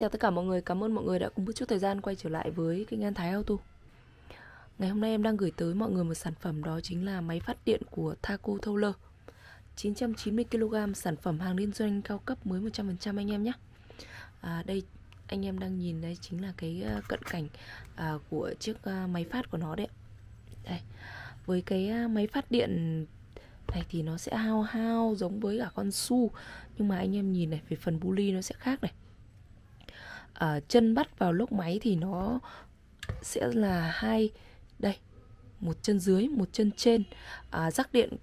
Chào tất cả mọi người, cảm ơn mọi người đã cùng bước chút thời gian quay trở lại với kênh An Thái Auto. Ngày hôm nay em đang gửi tới mọi người một sản phẩm đó chính là máy phát điện của Thaco Thowler 990kg sản phẩm hàng liên doanh cao cấp mới 100% anh em nhé. À, Đây anh em đang nhìn đây chính là cái à, cận cảnh à, của chiếc à, máy phát của nó đấy Đây, với cái à, máy phát điện này thì nó sẽ hao hao giống với cả con su Nhưng mà anh em nhìn này, về phần bu ly nó sẽ khác này uh, chân bắt vào lốc máy thì nó sẽ là hai đây một chân dưới một chân trên. À, rắc điện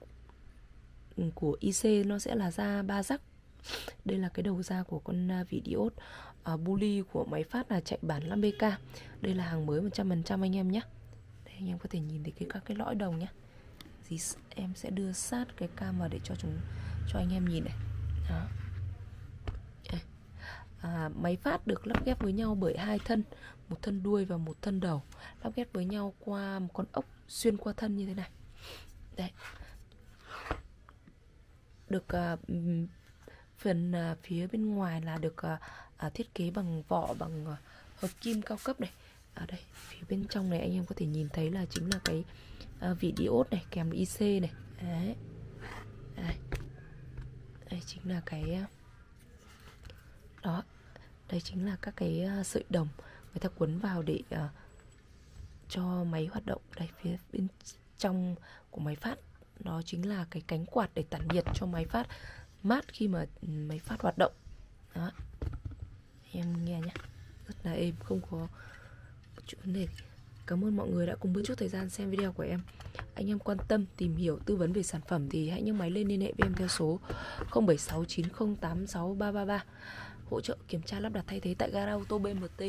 của IC nó sẽ là ra ba rắc. Đây là cái đầu ra của con à, vị diode à, ờ, bully của máy phát là chạy bản 5BK đây là hàng mới 100% anh em nhé. Đây anh em có thể nhìn thấy cái các cái lõi đồng nhé. Thì em sẽ đưa sát cái cam vào để cho chúng cho anh em nhìn này. Đó máy phát được lắp ghép với nhau bởi hai thân một thân đuôi và một thân đầu. Lắp ghép với nhau qua một con ốc xuyên qua thân như thế này. Đây được à, phần à, phía bên ngoài là được à, à, thiết kế bằng vỏ bằng à, hợp kim cao cấp này. Ở đây phía bên trong này anh em có thể nhìn thấy là chính là cái à, vị diode này kèm IC này. Đấy. Đây. đây chính là cái à, đây chính là các cái ờ, sợi đồng người ta quấn vào để uh, cho máy hoạt động. Đây phía bên trong của máy phát đó chính là cái cánh quạt để tản nhiệt cho máy phát mát khi mà ừ, máy phát hoạt động. Đó. Em nghe nhé rất là êm không có chuyện vấn đề Cảm ơn mọi người đã cùng bước chút thời gian xem video của em. Anh em quan tâm tìm hiểu tư vấn về sản phẩm Thì hãy nhấc máy lên liên hệ với em theo số 0769086333 hỗ trợ kiểm tra lắp đặt thay thế tại gara ô tô BMT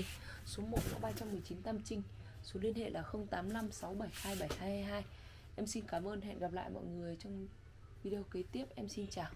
số 1 ngõ 319 Tam Trinh. Số liên hệ là 0856727222 em xin cảm ơn, hẹn gặp lại mọi người trong video kế tiếp. Em xin chào.